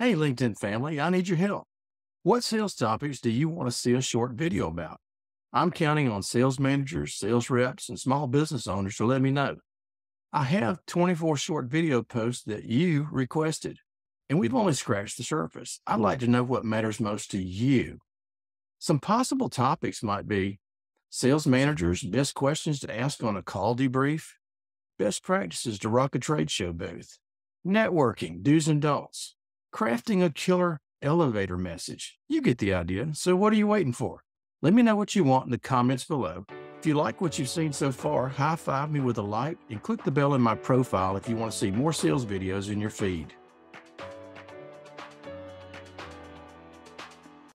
Hey, LinkedIn family, I need your help. What sales topics do you want to see a short video about? I'm counting on sales managers, sales reps, and small business owners to let me know. I have 24 short video posts that you requested, and we've only scratched the surface. I'd like to know what matters most to you. Some possible topics might be sales managers' best questions to ask on a call debrief, best practices to rock a trade show booth, networking, do's and don'ts, crafting a killer elevator message. You get the idea. So, what are you waiting for? Let me know what you want in the comments below. If you like what you've seen so far, high five me with a like and click the bell in my profile if you want to see more sales videos in your feed.